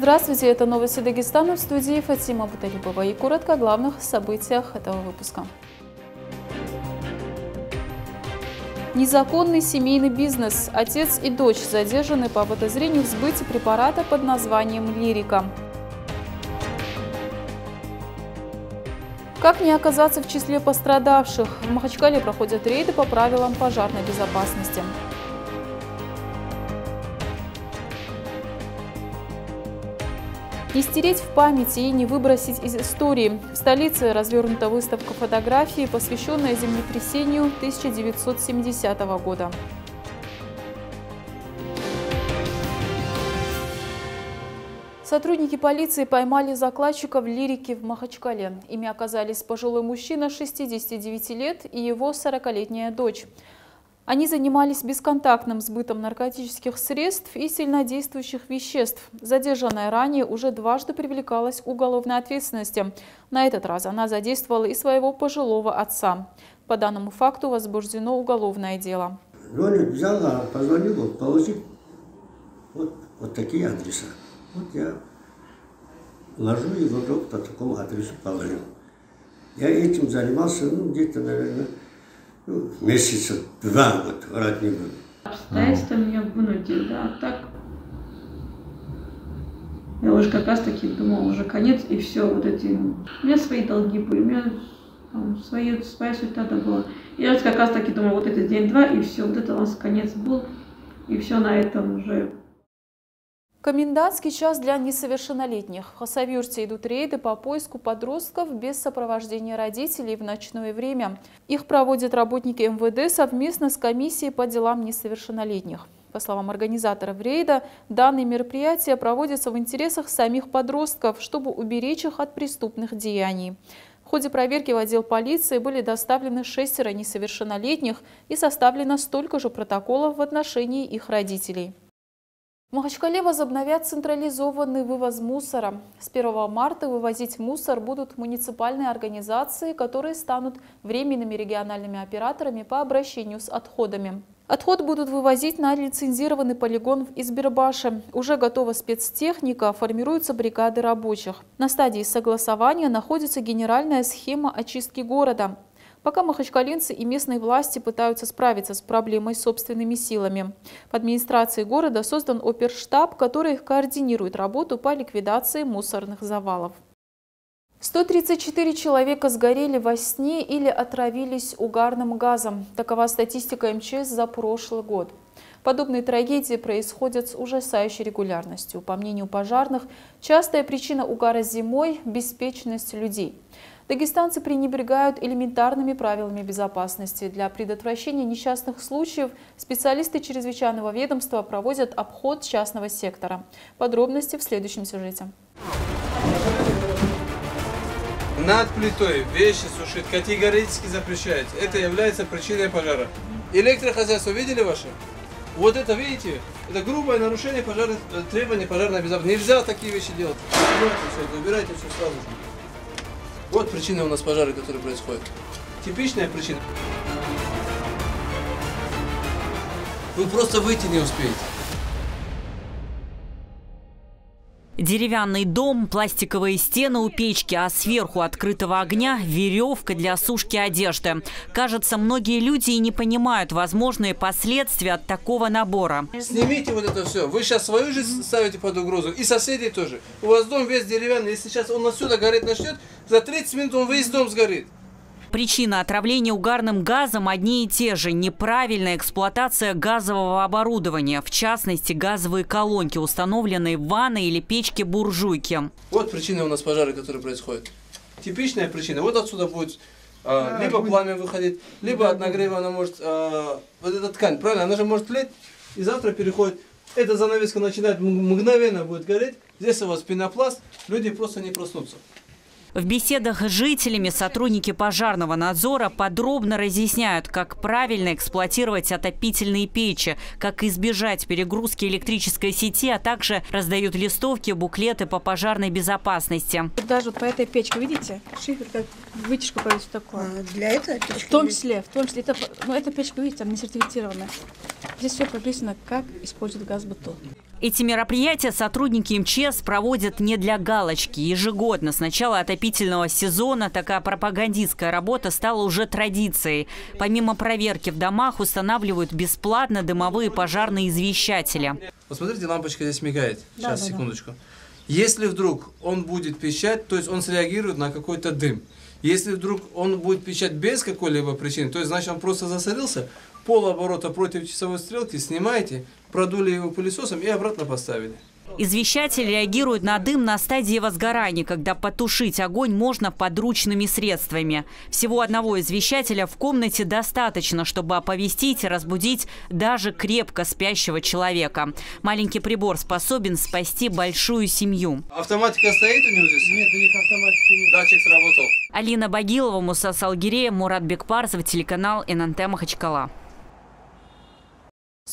Здравствуйте, это новости Дагестана в студии Фатима Буталибова и коротко о главных событиях этого выпуска. Незаконный семейный бизнес. Отец и дочь задержаны по подозрению в сбытии препарата под названием «Лирика». Как не оказаться в числе пострадавших? В Махачкале проходят рейды по правилам пожарной безопасности. Не стереть в памяти и не выбросить из истории. В столице развернута выставка фотографий, посвященная землетрясению 1970 года. Сотрудники полиции поймали закладчика в лирике в Махачкале. Ими оказались пожилой мужчина 69 лет и его 40-летняя дочь. Они занимались бесконтактным сбытом наркотических средств и сильнодействующих веществ. Задержанная ранее уже дважды привлекалась к уголовной ответственности. На этот раз она задействовала и своего пожилого отца. По данному факту возбуждено уголовное дело. Звонит, взял, позвонил, получил вот, вот такие адреса. Вот я ложу и ложу по такому адресу положил. Я этим занимался, ну, где-то, наверное, ну, месяца два, вот, врать не буду. Обстоятельства меня вынудили, да, а так я уже как раз таки думала, уже конец, и все, вот эти, у меня свои долги были, у меня там, свои, своя суета была. Я как раз таки думала, вот этот день-два, и все, вот это у нас конец был, и все на этом уже Комендантский час для несовершеннолетних. В Хасавюрте идут рейды по поиску подростков без сопровождения родителей в ночное время. Их проводят работники МВД совместно с комиссией по делам несовершеннолетних. По словам организаторов рейда, данные мероприятия проводятся в интересах самих подростков, чтобы уберечь их от преступных деяний. В ходе проверки в отдел полиции были доставлены шестеро несовершеннолетних и составлено столько же протоколов в отношении их родителей. В Махачкале возобновят централизованный вывоз мусора. С 1 марта вывозить мусор будут муниципальные организации, которые станут временными региональными операторами по обращению с отходами. Отход будут вывозить на лицензированный полигон в Избербаше. Уже готова спецтехника, формируются бригады рабочих. На стадии согласования находится генеральная схема очистки города. Пока махачкалинцы и местные власти пытаются справиться с проблемой собственными силами. В администрации города создан оперштаб, который координирует работу по ликвидации мусорных завалов. 134 человека сгорели во сне или отравились угарным газом. Такова статистика МЧС за прошлый год. Подобные трагедии происходят с ужасающей регулярностью. По мнению пожарных, частая причина угара зимой – беспечность людей. Дагестанцы пренебрегают элементарными правилами безопасности. Для предотвращения несчастных случаев специалисты чрезвычайного ведомства проводят обход частного сектора. Подробности в следующем сюжете. Над плитой вещи сушить категорически запрещается. Это является причиной пожара. Электрохозяйство видели ваше? Вот это, видите, это грубое нарушение пожарных, э, требований пожарной безопасности. Нельзя такие вещи делать. Убирайте все, убирайте все сразу же. Вот причина у нас пожара, которые происходят. Типичная причина. Вы просто выйти не успеете. Деревянный дом, пластиковые стены у печки, а сверху открытого огня – веревка для сушки одежды. Кажется, многие люди и не понимают возможные последствия от такого набора. Снимите вот это все. Вы сейчас свою жизнь ставите под угрозу. И соседей тоже. У вас дом весь деревянный. Если сейчас он отсюда гореть начнет, за 30 минут он весь дом сгорит. Причина отравления угарным газом одни и те же – неправильная эксплуатация газового оборудования, в частности, газовые колонки, установленные в ванной или печке буржуйки. Вот причина у нас пожары, которые происходят. Типичная причина. Вот отсюда будет а, либо пламя выходить, либо от нагрева она может, а, вот эта ткань, правильно, она же может тлеть, и завтра переходит, эта занавеска начинает мгновенно будет гореть, здесь у вас пенопласт, люди просто не проснутся. В беседах с жителями сотрудники пожарного надзора подробно разъясняют, как правильно эксплуатировать отопительные печи, как избежать перегрузки электрической сети, а также раздают листовки, буклеты по пожарной безопасности. Даже вот по этой печке, видите, шифер, как вытяжка повесит такое. А, для этого печки? В том числе, в том числе. Это, ну, эта печка, видите, она не сертифицированная. Здесь все прописано, как используют газ быту. Эти мероприятия сотрудники МЧС проводят не для галочки. Ежегодно с начала отопительного сезона такая пропагандистская работа стала уже традицией. Помимо проверки в домах устанавливают бесплатно дымовые пожарные извещатели. Посмотрите, лампочка здесь мигает. Да, Сейчас, да, да. секундочку. Если вдруг он будет пищать, то есть он среагирует на какой-то дым. Если вдруг он будет пищать без какой-либо причины, то есть значит он просто засорился, полоборота против часовой стрелки снимаете, продули его пылесосом и обратно поставили. Извещатель реагирует на дым на стадии возгорания, когда потушить огонь можно подручными средствами. Всего одного извещателя в комнате достаточно, чтобы оповестить и разбудить даже крепко спящего человека. Маленький прибор способен спасти большую семью. Автоматика стоит у него здесь? Нет, у них автоматики нет. Датчик сработал. Алина Багилова, Муса Салгирея, Мурат Бекпарзов, телеканал ННТ Махачкала.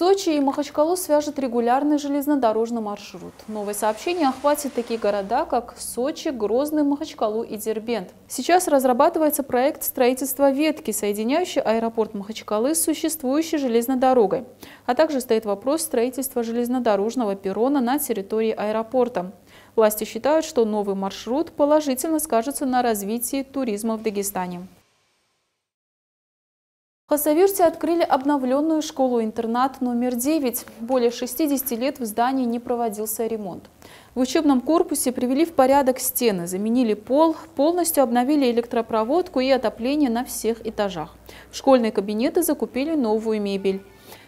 Сочи и Махачкалу свяжет регулярный железнодорожный маршрут. Новое сообщение охватит такие города, как Сочи, Грозный, Махачкалу и Дербент. Сейчас разрабатывается проект строительства ветки, соединяющей аэропорт Махачкалы с существующей железной дорогой. А также стоит вопрос строительства железнодорожного перрона на территории аэропорта. Власти считают, что новый маршрут положительно скажется на развитии туризма в Дагестане. Хасавюрте открыли обновленную школу-интернат номер 9. Более 60 лет в здании не проводился ремонт. В учебном корпусе привели в порядок стены, заменили пол, полностью обновили электропроводку и отопление на всех этажах. В школьные кабинеты закупили новую мебель.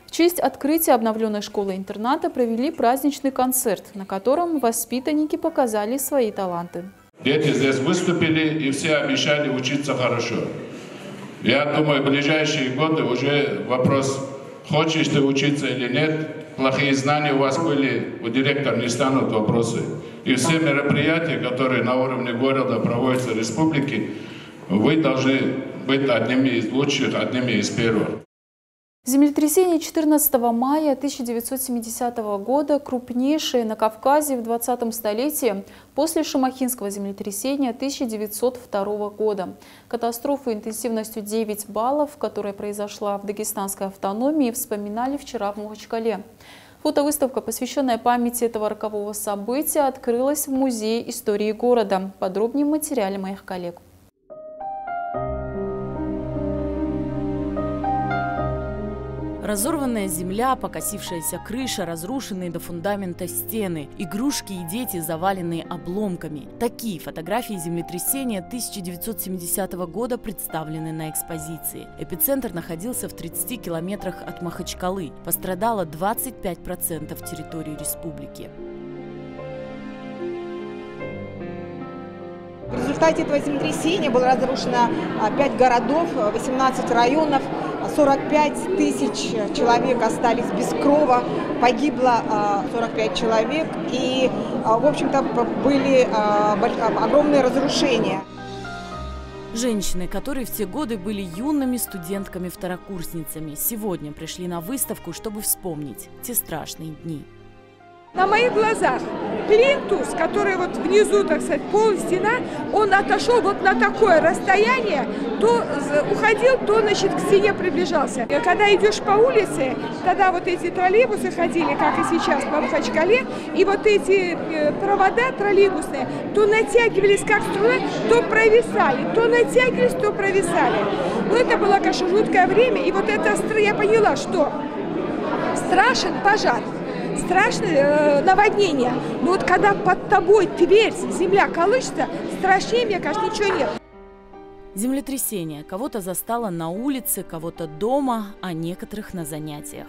В честь открытия обновленной школы-интерната провели праздничный концерт, на котором воспитанники показали свои таланты. Дети здесь выступили и все обещали учиться хорошо. Я думаю, в ближайшие годы уже вопрос, хочешь ты учиться или нет, плохие знания у вас были, у директора не станут вопросы. И все мероприятия, которые на уровне города проводятся в республике, вы должны быть одними из лучших, одними из первых. Землетрясение 14 мая 1970 года, крупнейшее на Кавказе в 20 столетии после Шамахинского землетрясения 1902 года. Катастрофу интенсивностью 9 баллов, которая произошла в Дагестанской автономии, вспоминали вчера в Махачкале. Фотовыставка, посвященная памяти этого рокового события, открылась в Музее истории города. Подробнее в материале моих коллег. Разорванная земля, покосившаяся крыша, разрушенные до фундамента стены, игрушки и дети, заваленные обломками. Такие фотографии землетрясения 1970 года представлены на экспозиции. Эпицентр находился в 30 километрах от Махачкалы. Пострадало 25% территории республики. В результате этого землетрясения было разрушено 5 городов, 18 районов, 45 тысяч человек остались без крова, погибло 45 человек и, в общем-то, были огромные разрушения. Женщины, которые в те годы были юными студентками-второкурсницами, сегодня пришли на выставку, чтобы вспомнить те страшные дни. На моих глазах плинтус, который вот внизу, так сказать, пол, стена, он отошел вот на такое расстояние, то уходил, то, значит, к стене приближался. И когда идешь по улице, тогда вот эти троллейбусы ходили, как и сейчас по Махачкале, и вот эти провода троллейбусные то натягивались как струна, то провисали, то натягивались, то провисали. Но это было, конечно, жуткое время, и вот это я поняла, что страшен пожар страшное э, наводнение. Но вот когда под тобой Тверь, земля колышется, страшнее, мне кажется, ничего нет. Землетрясение кого-то застало на улице, кого-то дома, а некоторых на занятиях.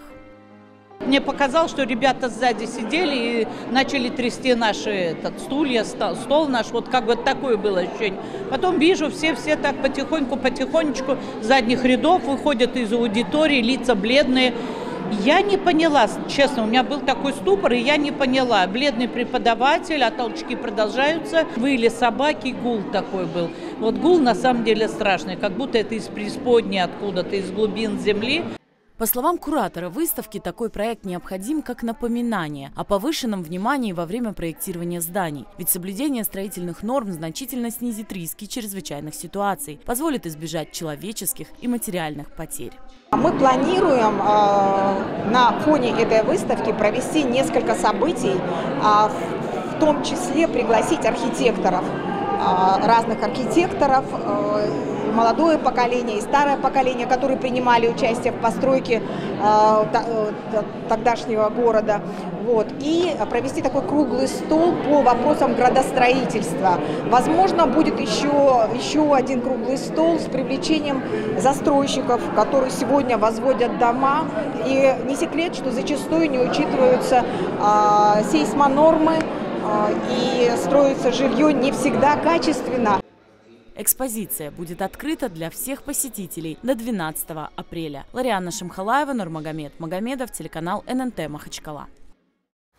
Мне показалось, что ребята сзади сидели и начали трясти наши этот, стулья, стол наш, вот как бы такое было ощущение. Потом вижу, все-все так потихоньку, потихонечку задних рядов выходят из аудитории, лица бледные. Я не поняла, честно, у меня был такой ступор, и я не поняла. Бледный преподаватель, а толчки продолжаются. Выли собаки, гул такой был. Вот гул на самом деле страшный, как будто это из преисподней откуда-то, из глубин земли. По словам куратора выставки, такой проект необходим как напоминание о повышенном внимании во время проектирования зданий. Ведь соблюдение строительных норм значительно снизит риски чрезвычайных ситуаций, позволит избежать человеческих и материальных потерь. Мы планируем э, на фоне этой выставки провести несколько событий, э, в том числе пригласить архитекторов, разных архитекторов, э, молодое поколение и старое поколение, которые принимали участие в постройке э, э, тогдашнего города. Вот, и провести такой круглый стол по вопросам градостроительства. Возможно, будет еще, еще один круглый стол с привлечением застройщиков, которые сегодня возводят дома. И не секрет, что зачастую не учитываются э, сейсмонормы, и строится жилье не всегда качественно. Экспозиция будет открыта для всех посетителей до 12 апреля. Лариана Шамхалаева, Нурмагомед Магомедов, телеканал ННТ Махачкала.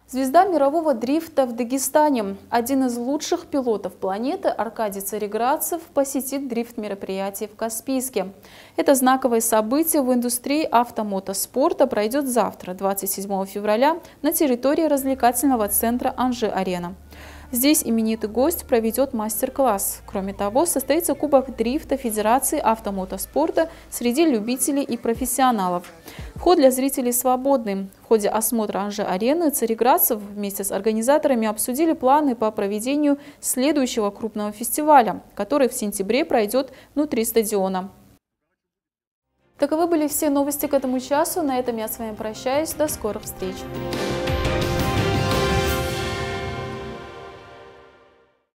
Звезда мирового дрифта в Дагестане. Один из лучших пилотов планеты Аркадий Цареградцев посетит дрифт-мероприятие в Каспийске. Это знаковое событие в индустрии автомотоспорта пройдет завтра, 27 февраля, на территории развлекательного центра «Анжи-Арена». Здесь именитый гость проведет мастер-класс. Кроме того, состоится Кубок дрифта Федерации автомотоспорта среди любителей и профессионалов. Вход для зрителей свободный. В ходе осмотра Анжи-арены цареградцев вместе с организаторами обсудили планы по проведению следующего крупного фестиваля, который в сентябре пройдет внутри стадиона. Таковы были все новости к этому часу. На этом я с вами прощаюсь. До скорых встреч.